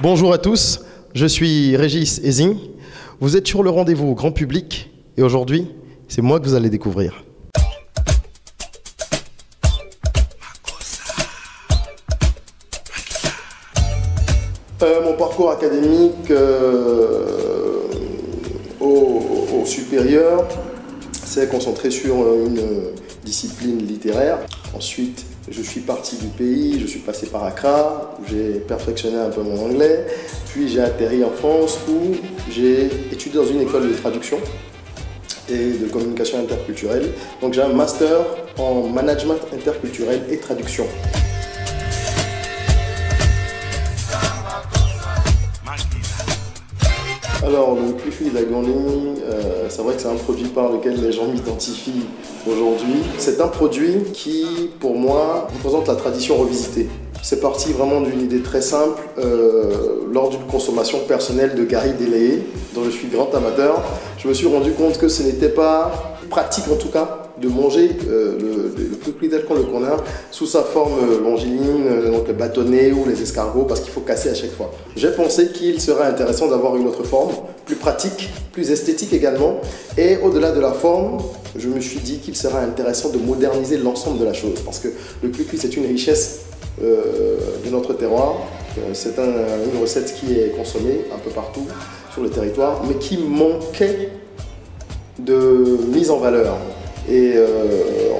Bonjour à tous, je suis Régis Ezing. Vous êtes sur le rendez-vous grand public et aujourd'hui, c'est moi que vous allez découvrir. Euh, mon parcours académique euh, au, au supérieur s'est concentré sur une discipline littéraire. Ensuite, je suis parti du pays, je suis passé par Accra, j'ai perfectionné un peu mon anglais. Puis j'ai atterri en France, où j'ai étudié dans une école de traduction et de communication interculturelle. Donc j'ai un master en management interculturel et traduction. Alors, le Cliffy Dagoni, euh, c'est vrai que c'est un produit par lequel les gens m'identifient aujourd'hui. C'est un produit qui, pour moi, représente la tradition revisitée. C'est parti vraiment d'une idée très simple euh, lors d'une consommation personnelle de Gary Delayé, dont je suis grand amateur. Je me suis rendu compte que ce n'était pas pratique en tout cas de manger euh, le, le plus tel qu'on le connaît sous sa forme euh, longiligne, donc bâtonné ou les escargots, parce qu'il faut casser à chaque fois. J'ai pensé qu'il serait intéressant d'avoir une autre forme, plus pratique, plus esthétique également. Et au-delà de la forme, je me suis dit qu'il serait intéressant de moderniser l'ensemble de la chose, parce que le cuicui c'est une richesse de notre terroir. C'est une recette qui est consommée un peu partout sur le territoire, mais qui manquait de mise en valeur. Et euh,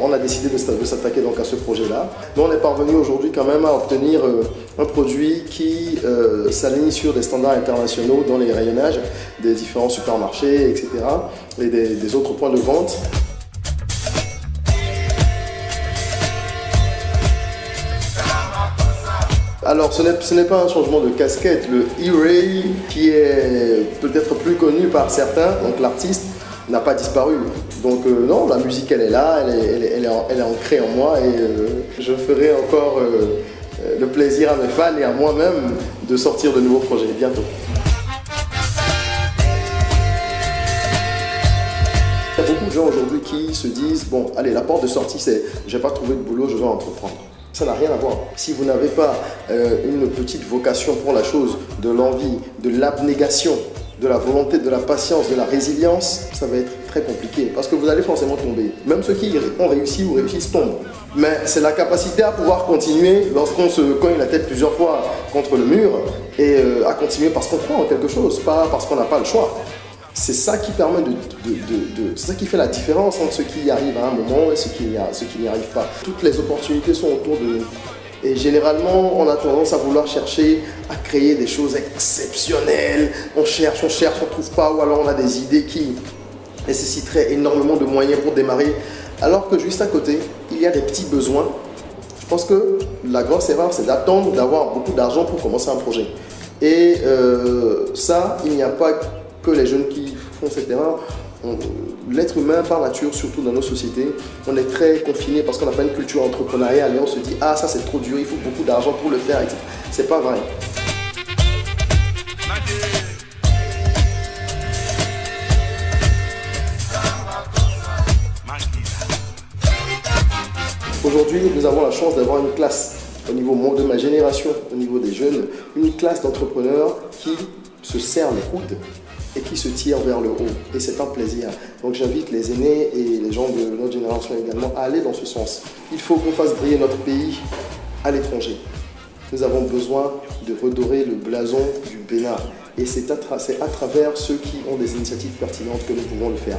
on a décidé de s'attaquer à ce projet-là. Mais on est parvenu aujourd'hui quand même à obtenir euh, un produit qui euh, s'aligne sur des standards internationaux dans les rayonnages des différents supermarchés, etc. et des, autres points de vente. Alors ce n'est pas un changement de casquette, le E-Ray qui est peut-être plus connu par certains, donc l'artiste, n'a pas disparu. Donc euh, non, la musique elle est là, elle est, ancrée en moi et euh, je ferai encore euh, le plaisir à mes fans et à moi-même de sortir de nouveaux projets bientôt. Il y a beaucoup de gens aujourd'hui qui se disent, bon, allez, la porte de sortie c'est, j'ai pas trouvé de boulot, je vais entreprendre. Ça n'a rien à voir. Si vous n'avez pas une petite vocation pour la chose, de l'envie, de l'abnégation, de la volonté, de la patience, de la résilience, ça va être très compliqué parce que vous allez forcément tomber. Même ceux qui ont réussi ou réussissent tombent. Mais c'est la capacité à pouvoir continuer lorsqu'on se cogne la tête plusieurs fois contre le mur et euh, à continuer parce qu'on croit en quelque chose, pas parce qu'on n'a pas le choix. C'est ça qui permet de, c'est ça qui fait la différence entre ceux qui y arrivent à un moment et ceux qui n'y arrivent pas. Toutes les opportunités sont autour de nous. Et généralement, on a tendance à vouloir chercher à créer des choses exceptionnelles. On cherche, on cherche, on trouve pas, ou alors on a des idées qui nécessiteraient énormément de moyens pour démarrer. Alors que juste à côté, il y a des petits besoins. Je pense que la grosse erreur, c'est d'attendre d'avoir beaucoup d'argent pour commencer un projet. Et euh, ça, il n'y a pas les jeunes qui font cette erreur l'être humain par nature, surtout dans nos sociétés, on est très confiné parce qu'on n'a pas une culture entrepreneuriale et on se dit ah ça c'est trop dur, il faut beaucoup d'argent pour le faire, etc. C'est pas vrai. Aujourd'hui, nous avons la chance d'avoir une classe au niveau de ma génération, au niveau des jeunes, une classe d'entrepreneurs qui se serrent les coudes et qui se tire vers le haut. Et c'est un plaisir. Donc j'invite les aînés et les gens de notre génération également à aller dans ce sens. Il faut qu'on fasse briller notre pays à l'étranger. Nous avons besoin de redorer le blason du Bénin. Et c'est à, à travers ceux qui ont des initiatives pertinentes que nous pouvons le faire.